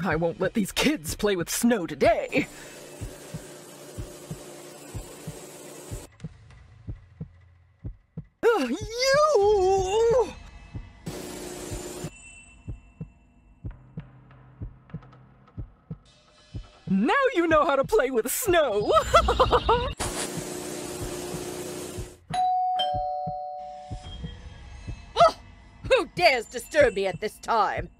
I won't let these kids play with snow today. Ugh, you! Now you know how to play with snow! Who dares disturb me at this time?